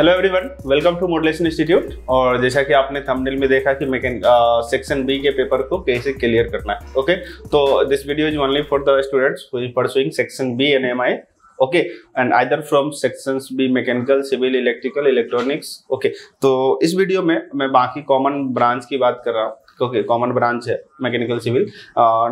Hello everyone welcome to modulation institute और जैसा कि आपने थंबनेल में देखा कि मैकेन सेक्शन बी के पेपर को कैसे क्लियर करना है ओके तो this video is only for the students who is pursuing section B and M I okay and either from sections B mechanical civil electrical electronics okay तो इस video में मैं बाकी कॉमन ब्रांच की बात कर रहा हूँ ओके कॉमन ब्रांच है mechanical civil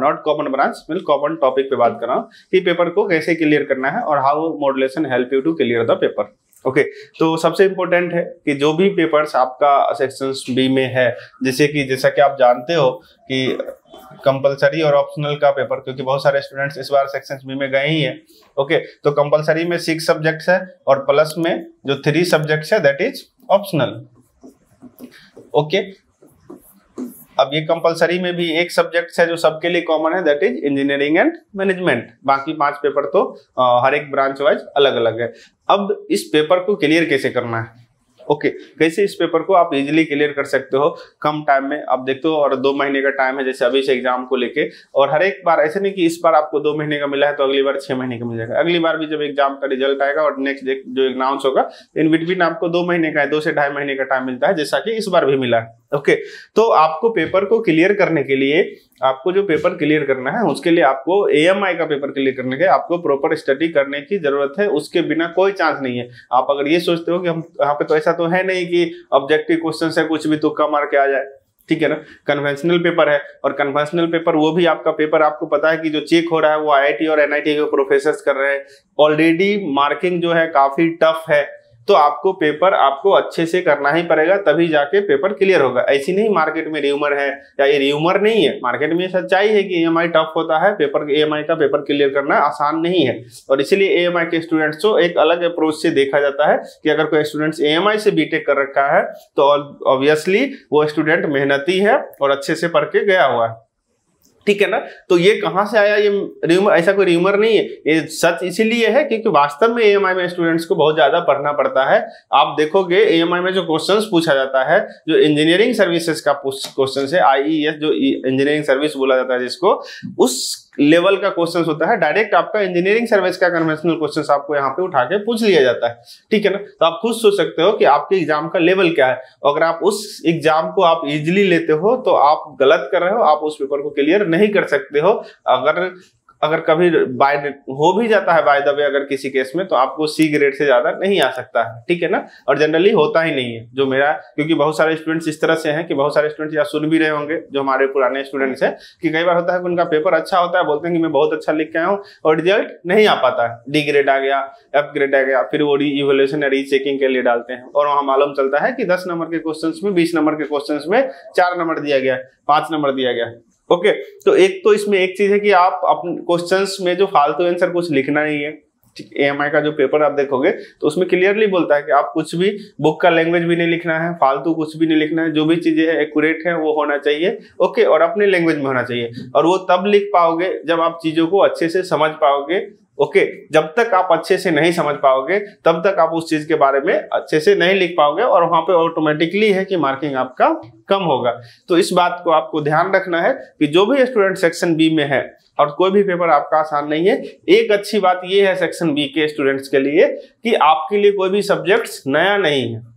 not common branch mill common topic पे बात कर रहा हूँ कि पेपर को कैसे क्लियर करना है और how modulation help you to clear the paper okay okay, तो सबसे इम्पोर्टेंट है कि जो भी पेपर्स आपका सेक्शन बी में है जैसे कि जैसा कि आप जानते हो कि कंपलसरी और ऑप्शनल का पेपर क्योंकि बहुत सारे स्टूडेंट्स इस बार सेक्शन बी में गए ही हैं। ओके तो कंपलसरी में सिक्स सब्जेक्ट्स है और प्लस में जो थ्री सब्जेक्ट्स है दैट इज़ ऑप्शनल ओके अब ये कंपलसरी में भी एक सब्जेक्ट है जो सबके लिए कॉमन है that is engineering and management बाकी पाँच पेपर तो हर एक ब्रांच वाइज अलग अलग है। अब इस पेपर को क्लियर कैसे करना है? ओके कैसे इस पेपर को आप इजिली क्लियर कर सकते हो? कम टाइम में। आप देखते हो और दो महीने का टाइम है, जैसे अभी से एग्ज़ाम को लेके। और हर एक बार, ऐसे नहीं कि इस बार आपको दो महीने का मिला है तो अगली बार छह महीने का मिल जाएगा। अगली बार भी जब एग्ज़ाम का रिज़ल्ट आएगा, और नेक्स्ट जो अनाउंस होगा इन बिटवीन आपको दो महीने का है, दो से ढाई महीने का टाइम मिलता है, जैसा कि इस बार भी मिला है। ओके तो आपको पेपर को क्लियर करने के लिए, आपको जो पेपर क्लियर करना है, उसके लिए आपको एएमआई का पेपर क्लियर करने के आपको प्रॉपर स्टडी करने की ज़रूरत है। उसके बिना कोई चांस नहीं है। आप अगर ये सोचते हो कि हम, यहाँ पे तो ऐसा तो है नहीं कि ऑब्जेक्टिव क्वेश्चन से कुछ भी तुक्का मार के आ जाए। ठीक है ना? कन्वेंशनल पेपर है और कन्वेंशनल पेपर वो भी आपका पेपर आपको पता है कि जो चेक हो रहा है वो आईआईटी और एनआईटी के प्रोफेसर कर रहे हैं। ऑलरेडी मार्किंग जो है काफ़ी टफ है। तो आपको पेपर आपको अच्छे से करना ही पड़ेगा, तभी जाके पेपर क्लियर होगा। ऐसी नहीं मार्केट में र्यूमर है, या ये र्यूमर नहीं है मार्केट में सच्चाई है कि ई टफ होता है पेपर ई का पेपर क्लियर करना आसान नहीं है। और इसीलिए ए के स्टूडेंट्स को एक अलग अप्रोच से देखा जाता है कि अगर कोई स्टूडेंट्स एएमआई से बीटेक कर रखा है तो ऑब्वियसली वो स्टूडेंट मेहनती है और अच्छे से पढ़ के गया हुआ है। ठीक है ना? तो ये कहाँ से आया ये र्यूमर ऐसा कोई र्यूमर नहीं है। ये सच इसीलिए है क्योंकि वास्तव में एएमआई में स्टूडेंट्स को बहुत ज़्यादा पढ़ना पड़ता है। आप देखोगे एएमआई में जो क्वेश्चंस पूछा जाता है, जो इंजीनियरिंग सर्विसेज़ का क्वेश्चन है आईईएस जो इंजीनियरिंग सर्विस बोला जाता है जिसको, उस लेवल का क्वेश्चन होता है, डायरेक्ट आपका इंजीनियरिंग सर्विस का कन्वेंशनल क्वेश्चन आपको यहाँ पे उठा के पूछ लिया जाता है। ठीक है ना? तो आप खुद सोच सकते हो कि आपके एग्ज़ाम का लेवल क्या है। अगर आप उस एग्ज़ाम को आप इजिली लेते हो तो आप गलत कर रहे हो, आप उस पेपर को क्लियर नहीं कर सकते हो। अगर अगर कभी बाय हो भी जाता है बाय द वे अगर किसी केस में तो आपको सी ग्रेड से ज़्यादा नहीं आ सकता है, ठीक है ना? और जनरली होता ही नहीं है, जो मेरा, क्योंकि बहुत सारे स्टूडेंट्स इस तरह से हैं कि बहुत सारे स्टूडेंट्स या सुन भी रहे होंगे, जो हमारे पुराने स्टूडेंट्स हैं, कि कई बार होता है कि उनका पेपर अच्छा होता है, बोलते हैं कि मैं बहुत अच्छा लिख के आया हूँ, और रिज़ल्ट नहीं आ पाता है। डी ग्रेड आ गया एफ़ ग्रेड आ गया, फिर वो री या रीचेकिंग के लिए डालते हैं। और वहाँ मालूम चलता है कि दस नंबर के क्वेश्चन में, बीस नंबर के क्वेश्चन में चार नंबर दिया गया, पाँच नंबर दिया गया। ओके तो एक तो इसमें एक चीज़ है कि आप अपने क्वेश्चंस में जो फालतू आंसर कुछ लिखना नहीं है ए एम का जो पेपर आप देखोगे तो उसमें क्लियरली बोलता है कि आप कुछ भी बुक का लैंग्वेज भी नहीं लिखना है, फालतू कुछ भी नहीं लिखना है, जो भी चीज़ें हैं एक्यूरेट है, वो होना चाहिए ओके और अपने लैंग्वेज में होना चाहिए। और वो तब लिख पाओगे जब आप चीज़ों को अच्छे से समझ पाओगे ओके जब तक आप अच्छे से नहीं समझ पाओगे, तब तक आप उस चीज़ के बारे में अच्छे से नहीं लिख पाओगे और वहाँ पे ऑटोमेटिकली है कि मार्किंग आपका कम होगा। तो इस बात को आपको ध्यान रखना है कि जो भी स्टूडेंट सेक्शन बी में है और कोई भी पेपर आपका आसान नहीं है, एक अच्छी बात यह है सेक्शन बी के स्टूडेंट्स के लिए कि आपके लिए कोई भी सब्जेक्ट नया नहीं है।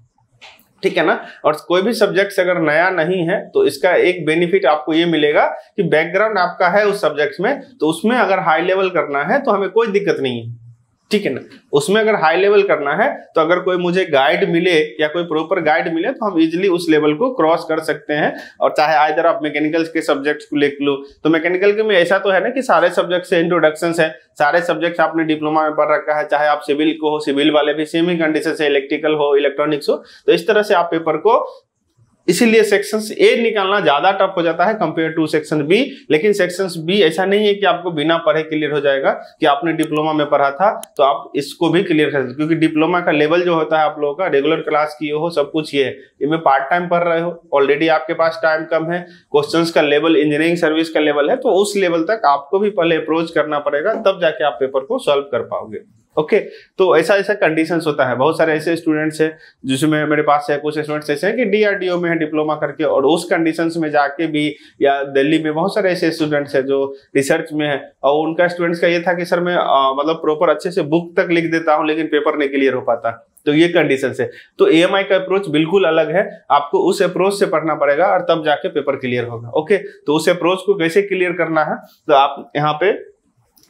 ठीक है ना? और कोई भी सब्जेक्ट अगर नया नहीं है तो इसका एक बेनिफिट आपको ये मिलेगा कि बैकग्राउंड आपका है उस सब्जेक्ट में तो उसमें अगर हाई लेवल करना है तो हमें कोई दिक्कत नहीं है। ठीक है ना? उसमें अगर हाई लेवल करना है तो अगर कोई मुझे गाइड मिले या कोई प्रॉपर गाइड मिले तो हम इजिली उस लेवल को क्रॉस कर सकते हैं। और चाहे इधर आप मैकेनिकल के सब्जेक्ट्स को लिख लो तो मैकेनिकल के में ऐसा तो है ना कि सारे सब्जेक्ट से इंट्रोडक्शन है। सारे सब्जेक्ट आपने डिप्लोमा में पढ़ रखा है, चाहे आप सिविल को हो सिविल वाले भी सेम ही कंडीशन से इलेक्ट्रिकल हो इलेक्ट्रॉनिक्स हो तो इस तरह से आप पेपर को इसीलिए सेक्शन ए निकालना ज़्यादा टफ हो जाता है कंपेयर टू सेक्शन बी लेकिन सेक्शन बी ऐसा नहीं है कि आपको बिना पढ़े क्लियर हो जाएगा कि आपने डिप्लोमा में पढ़ा था तो आप इसको भी क्लियर कर सकते क्योंकि डिप्लोमा का लेवल जो होता है आप लोगों का रेगुलर क्लास किए हो, सब कुछ ये है। इनमें पार्ट टाइम पढ़ रहे हो ऑलरेडी आपके पास टाइम कम है क्वेश्चन का लेवल इंजीनियरिंग सर्विस का लेवल है तो उस लेवल तक आपको भी पहले अप्रोच करना पड़ेगा, तब जाके आप पेपर को सॉल्व कर पाओगे। ओके तो ऐसा ऐसा कंडीशंस होता है। बहुत सारे ऐसे स्टूडेंट्स हैं, जिसमें मेरे पास है कुछ स्टूडेंट्स ऐसे हैं कि डीआरडीओ में है डिप्लोमा करके और उस कंडीशंस में जाके भी, या दिल्ली में बहुत सारे ऐसे स्टूडेंट्स हैं जो रिसर्च में है। और उनका स्टूडेंट्स का ये था कि, सर, मैं मतलब प्रॉपर अच्छे से बुक तक लिख देता हूँ, लेकिन पेपर नहीं क्लियर हो पाता। तो ये कंडीशन है। तो ए का अप्रोच बिल्कुल अलग है। आपको उस अप्रोच से पढ़ना पड़ेगा और तब जाके पेपर क्लियर होगा। ओके तो उस अप्रोच को कैसे क्लियर करना है? तो आप यहाँ पे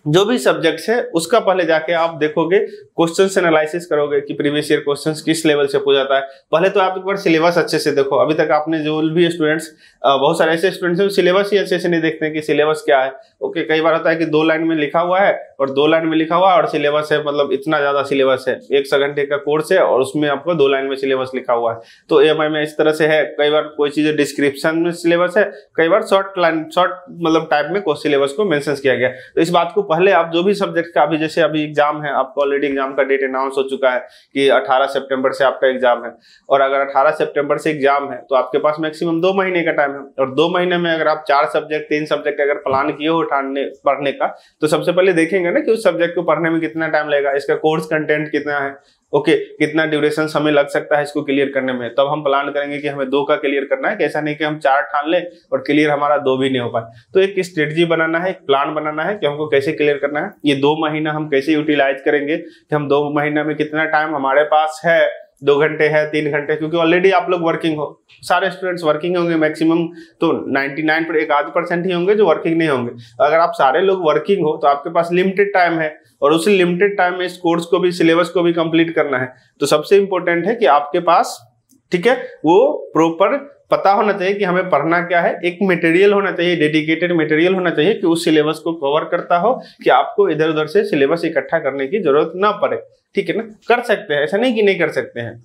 जो भी सब्जेक्ट्स है, उसका पहले जाके आप देखोगे क्वेश्चन एनालिसिस करोगे कि प्रीवियस ईयर क्वेश्चंस किस लेवल से पूछा जाता है। पहले तो आप एक बार सिलेबस अच्छे से देखो। अभी तक आपने जो भी स्टूडेंट्स बहुत सारे ऐसे स्टूडेंट्स हैं सिलेबस ही अच्छे से नहीं देखते हैं कि सिलेबस क्या है। ओके कई बार होता है कि दो लाइन में लिखा हुआ है और दो लाइन में लिखा हुआ है और सिलेबस है मतलब इतना ज़्यादा सिलेबस है। एक सौ घंटे का कोर्स है और उसमें आपको दो लाइन में सिलेबस लिखा हुआ है। तो ए में इस तरह से है। कई बार कोई चीज़ डिस्क्रिप्शन में सिलेबस है, कई बार शॉर्ट लाइन शॉर्ट मतलब टाइप में सिलेबस को मेंशन किया गया। तो इस बात को पहले आप जो भी सब्जेक्ट का अभी जैसे अभी एग्ज़ाम है, आपको ऑलरेडी एग्ज़ाम का डेट अनाउंस हो चुका है कि 18 सितंबर से आपका एग्ज़ाम है। और अगर 18 सितंबर से एग्ज़ाम है तो आपके पास मैक्सिमम दो महीने का टाइम है। और दो महीने में अगर आप चार सब्जेक्ट तीन सब्जेक्ट अगर प्लान किए हो उठाने पढ़ने का तो सबसे पहले देखेंगे ना कि उस सब्जेक्ट को पढ़ने में कितना टाइम लगेगा इसका कोर्स कंटेंट कितना है ओके okay, कितना ड्यूरेशन समय लग सकता है इसको क्लियर करने में। तब हम प्लान करेंगे कि हमें दो का क्लियर करना है ऐसा नहीं कि हम चार ठान लें और क्लियर हमारा दो भी नहीं हो पाए। तो एक स्ट्रेटजी बनाना है एक प्लान बनाना है कि हमको कैसे क्लियर करना है। ये दो महीना हम कैसे यूटिलाइज करेंगे कि हम दो महीना में कितना टाइम हमारे पास है दो घंटे है, तीन घंटे, क्योंकि ऑलरेडी आप लोग वर्किंग हो। सारे स्टूडेंट्स वर्किंग होंगे मैक्सिमम तो 99 पर एक आध परसेंट ही होंगे जो वर्किंग नहीं होंगे। अगर आप सारे लोग वर्किंग हो तो आपके पास लिमिटेड टाइम है, और उसी लिमिटेड टाइम में इस कोर्स को भी सिलेबस को भी कंप्लीट करना है। तो सबसे इंपॉर्टेंट है कि आपके पास, ठीक है, वो प्रॉपर पता होना चाहिए कि हमें पढ़ना क्या है। एक मटेरियल होना चाहिए डेडिकेटेड मटेरियल होना चाहिए कि उस सिलेबस को कवर करता हो, कि आपको इधर उधर से सिलेबस इकट्ठा करने की ज़रूरत ना पड़े। ठीक है ना? कर सकते हैं, ऐसा नहीं कि नहीं कर सकते हैं।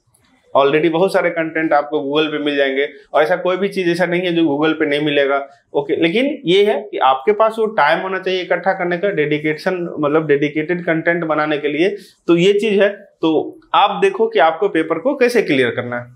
ऑलरेडी बहुत सारे कंटेंट आपको गूगल पे मिल जाएँगे, और ऐसा कोई भी चीज़ ऐसा नहीं है जो गूगल पे नहीं मिलेगा। ओके लेकिन ये है कि आपके पास वो टाइम होना चाहिए इकट्ठा करने का डेडिकेशन मतलब डेडिकेटेड कंटेंट बनाने के लिए। तो ये चीज़ है तो आप देखो कि आपको पेपर को कैसे क्लियर करना है।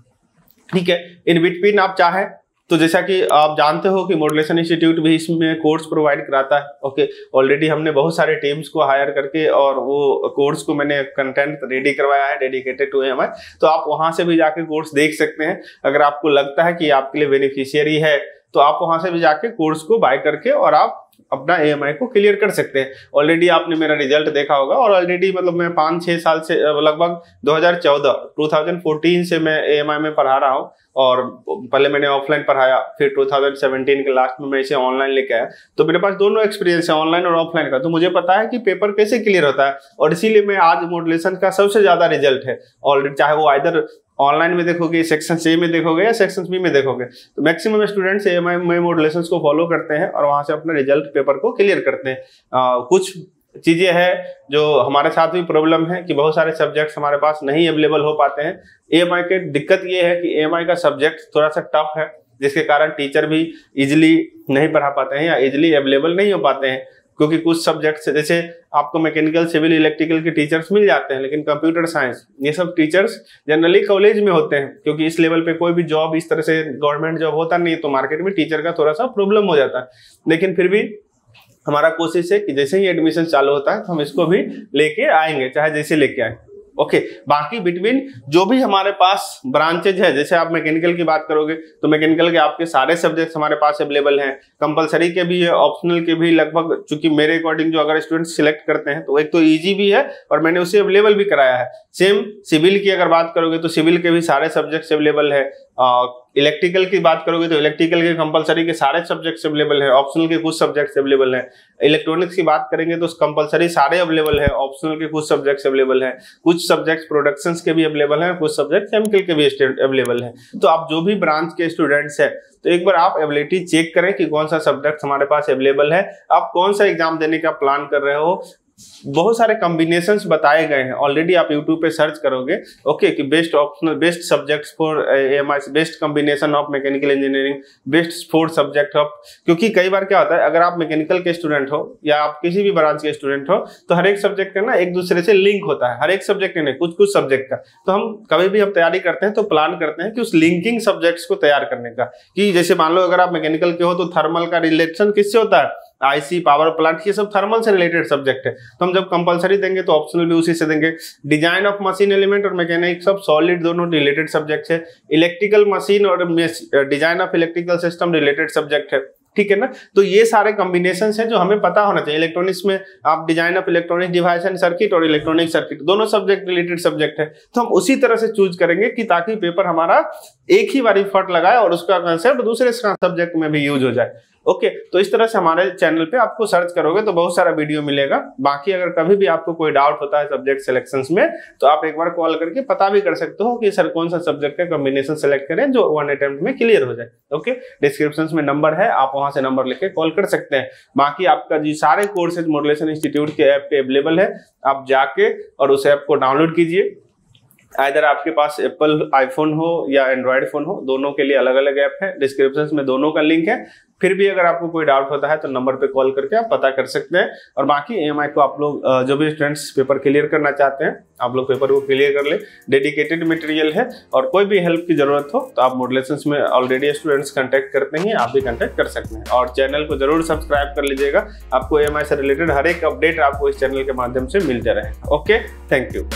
ठीक है? इन बिटवीन आप चाहे तो जैसा कि आप जानते हो कि मॉडलेशन इंस्टीट्यूट भी इसमें कोर्स प्रोवाइड कराता है ओके ऑलरेडी हमने बहुत सारे टीम्स को हायर करके और वो कोर्स को मैंने कंटेंट रेडी करवाया है डेडिकेटेड टू एम तो आप वहाँ से भी जाके कोर्स देख सकते हैं। अगर आपको लगता है कि आपके लिए बेनिफिशियरी है तो आप वहाँ से भी जाके कोर्स को बाय करके और आप अपना एएमआई को क्लियर कर सकते हैं। ऑलरेडी आपने मेरा रिज़ल्ट देखा होगा और ऑलरेडी मतलब मैं पाँच छः साल से लगभग 2014 2014 से मैं एएमआई में पढ़ा रहा हूँ और पहले मैंने ऑफलाइन पढ़ाया, फिर 2017 के लास्ट में मैं इसे ऑनलाइन लेके आया। तो मेरे पास दोनों एक्सपीरियंस है ऑनलाइन और ऑफलाइन का। तो मुझे पता है कि पेपर कैसे क्लियर होता है और इसीलिए मैं आज मॉडलेशन का सबसे ज़्यादा रिज़ल्ट है। ऑलरेडी चाहे वो आइधर ऑनलाइन में देखोगे सेक्शन ए में देखोगे या सेक्शन बी में देखोगे? तो maximum students A M modulation को फॉलो करते हैं और वहाँ से अपना रिज़ल्ट पेपर को क्लियर करते हैं। आ, कुछ चीज़ें हैं जो हमारे साथ भी प्रॉब्लम है कि बहुत सारे सब्जेक्ट्स हमारे पास नहीं अवेलेबल हो पाते हैं। ए के दिक्कत ये है कि ए का सब्जेक्ट थोड़ा सा टफ है जिसके कारण टीचर भी इजिली नहीं पढ़ा पाते हैं या इजिली अवेलेबल नहीं हो पाते हैं। क्योंकि कुछ सब्जेक्ट्स जैसे आपको मैकेनिकल सिविल इलेक्ट्रिकल के टीचर्स मिल जाते हैं, लेकिन कंप्यूटर साइंस ये सब टीचर्स जनरली कॉलेज में होते हैं, क्योंकि इस लेवल पे कोई भी जॉब इस तरह से गवर्नमेंट जॉब होता नहीं तो मार्केट में टीचर का थोड़ा सा प्रॉब्लम हो जाता है। लेकिन फिर भी हमारा कोशिश है कि जैसे ही एडमिशन चालू होता है तो हम इसको भी लेके आएँगे, चाहे जैसे लेके आए। ओके बाकी बिटवीन जो भी हमारे पास ब्रांचेज है, जैसे आप मैकेनिकल की बात करोगे तो मैकेनिकल के आपके सारे सब्जेक्ट्स हमारे पास अवेलेबल हैं। कंपलसरी के भी है ऑप्शनल के भी लगभग, चूँकि मेरे अकॉर्डिंग जो अगर स्टूडेंट सिलेक्ट करते हैं तो एक तो ईजी भी है और मैंने उसे अवेलेबल भी कराया है। सेम सिविल की अगर बात करोगे तो सिविल के भी सारे सब्जेक्ट्स अवेलेबल है। इलेक्ट्रिकल की बात करोगे तो इलेक्ट्रिकल के कंपलसरी के सारे सब्जेक्ट्स अवेलेबल है ऑप्शनल के कुछ सब्जेक्ट्स अवेलेबल हैं। इलेक्ट्रॉनिक्स की बात करेंगे तो कंपलसरी सारे अवेलेबल है ऑप्शनल के कुछ सब्जेक्ट्स अवेलेबल हैं। कुछ सब्जेक्ट्स प्रोडक्शन के भी अवेलेबल हैं, कुछ सब्जेक्ट केमिकल के भी अवेलेबल हैं। तो आप जो भी ब्रांच के स्टूडेंट्स है तो एक बार आप एबिलिटी चेक करें कि कौन सा सब्जेक्ट हमारे पास अवेलेबल है। आप कौन सा एग्ज़ाम देने का प्लान कर रहे हो? बहुत सारे कॉम्बिनेशन बताए गए हैं। ऑलरेडी आप यूट्यूब पे सर्च करोगे ओके कि best optional best subject for M best combination of mechanical engineering best four subject of क्योंकि कई बार क्या होता है, अगर आप मैकेनिकल के स्टूडेंट हो, या आप किसी भी ब्रांच के स्टूडेंट हो तो हर एक सब्जेक्ट का ना एक दूसरे से लिंक होता है, हर एक सब्जेक्ट नहीं कुछ कुछ सब्जेक्ट का। तो हम कभी भी हम तैयारी करते हैं तो प्लान करते हैं कि उस लिंकिंग सब्जेक्ट्स को तैयार करने का, कि जैसे मान लो अगर आप मैकेनिकल के हो तो थर्मल का रिलेशन किससे होता है? आईसी पावर प्लांट ये सब थर्मल से रिलेटेड सब्जेक्ट है। तो हम जब कंपलसरी देंगे तो ऑप्शनल भी उसी से देंगे। डिज़ाइन ऑफ़ मशीन एलिमेंट और मैकेनिक सब सॉलिड दोनों रिलेटेड सब्जेक्ट है। इलेक्ट्रिकल मशीन और design of electrical system related subject है। ठीक है ना? तो ये सारे कॉम्बिनेशन है जो हमें पता होना चाहिए। इलेक्ट्रॉनिक्स में आप design of electronic device and circuit और इलेक्ट्रॉनिक सर्किट दोनों सब्जेक्ट रिलेटेड सब्जेक्ट है। तो हम उसी तरह से चूज़ करेंगे कि ताकि पेपर हमारा एक ही बार इफर्ट लगाए और उसका कंसेप्ट दूसरे सब्जेक्ट में भी यूज़ हो जाए। ओके तो इस तरह से हमारे चैनल पे आपको सर्च करोगे तो बहुत सारा वीडियो मिलेगा। बाकी अगर कभी भी आपको कोई डाउट होता है सब्जेक्ट सिलेक्शन में तो आप एक बार कॉल करके पता भी कर सकते हो कि सर कौन सा सब्जेक्ट का कॉम्बिनेशन सेलेक्ट करें जो वन अटेम्प्ट में क्लियर हो जाए। ओके डिस्क्रिप्शन में नंबर है, आप वहाँ से नंबर लेके कॉल कर सकते हैं। बाकी आपका जी सारे कोर्सेज मॉडलेशन इंस्टीट्यूट के ऐप पे अवेलेबल है। आप जाके और उस ऐप को डाउनलोड कीजिए। इधर आपके पास एप्पल आईफोन हो या एंड्रॉयड फ़ोन हो, दोनों के लिए अलग अलग ऐप है। डिस्क्रिप्शन में दोनों का लिंक है। फिर भी अगर आपको कोई डाउट होता है तो नंबर पे कॉल करके आप पता कर सकते हैं। और बाकी ई को आप लोग जो भी स्टूडेंट्स पेपर क्लियर करना चाहते हैं, आप लोग पेपर को क्लियर कर ले। डेडिकेटेड मटेरियल है। और कोई भी हेल्प की ज़रूरत हो तो आप मॉडलेशन में ऑलरेडी स्टूडेंट्स कंटेक्ट करते हैं, आप भी कंटेक्ट कर सकते हैं। और चैनल को ज़रूर सब्सक्राइब कर लीजिएगा। आपको ई से रिलेटेड हर एक अपडेट आपको इस चैनल के माध्यम से मिलते रहेगा ओके थैंक यू